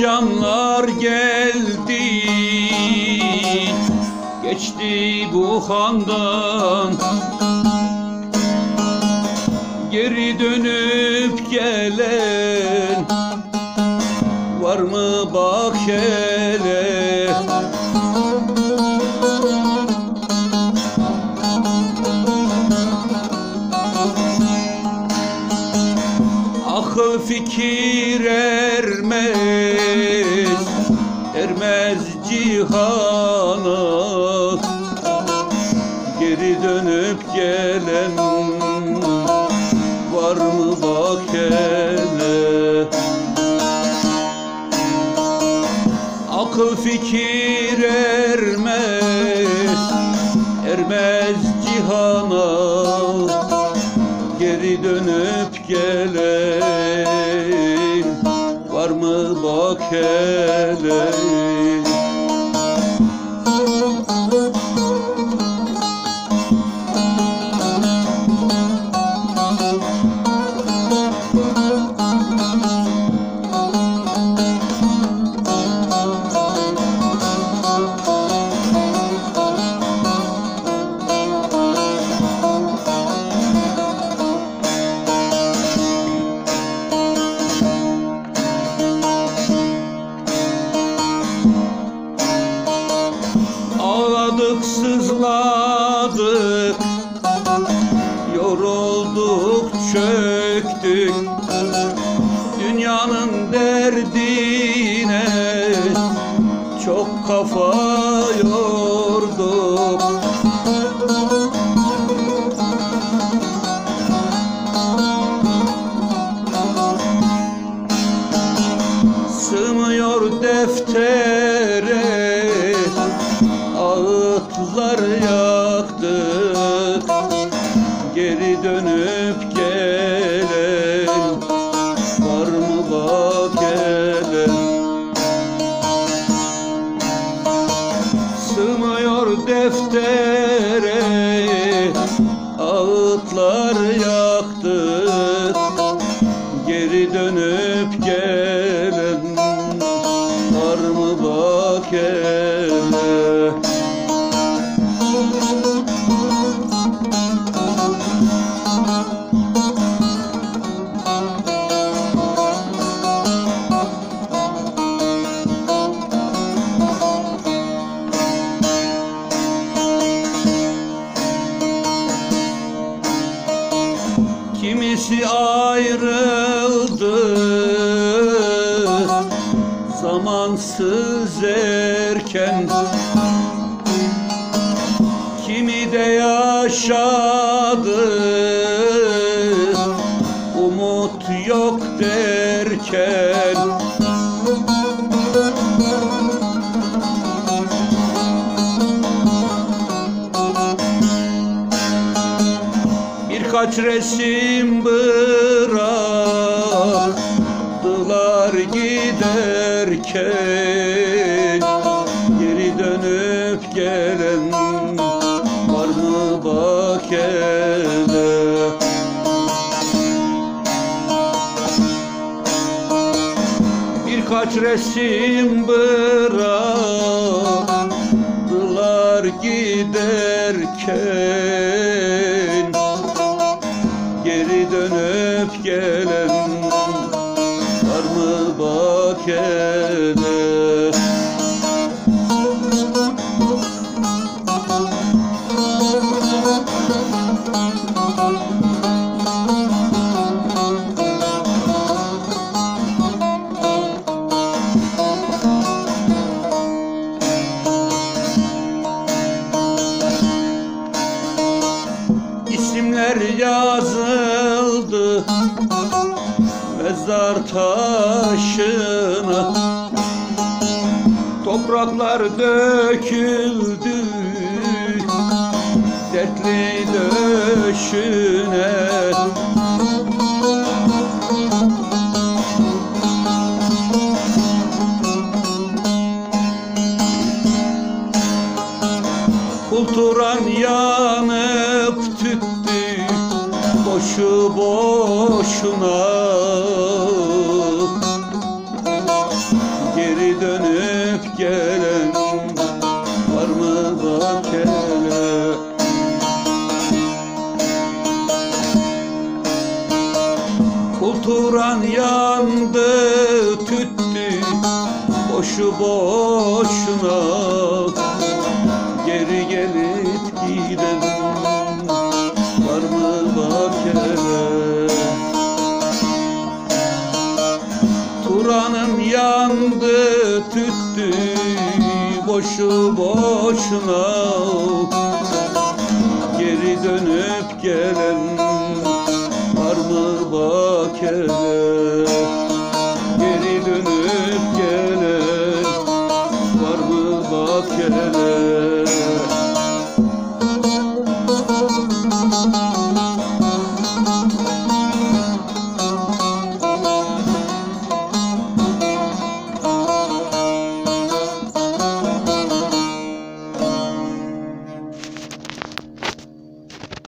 Canlar geldi Geçti bu handan. Geri dönüp gelen Var mı bak hele? Akıl fikir ermez Ermez cihana Geri dönüp gelen Var mı bak hele? Akıl fikir ermez Ermez cihana. Geri dönüp gelen Var mı bak hele sızladık Yorulduk çöktük. Dünyanın derdine Çok kafa yorduk. Sığmıyor deftere Ağıtlar yaktık Bak gelen Sığmıyor deftere Ağıtlar yaktık Geri dönüp Kimisi ayrıldı. Zamansız erken. Kimi de yaşadı. Umut yok derken Birkaç resim bıraktılar giderken? Geri dönüp gelen var mı bak hele Birkaç resim bıraktılar giderken dönüp gelen var mı bak mezar taşına Toprak Yapraklar döküldü. Dertli döşüne Boşu boşuna. Geri dönüp gelen Var mı bak Kulturan yandı tüttü Boşu boşuna Boşu boşuna Geri dönüp gelen Var mı bak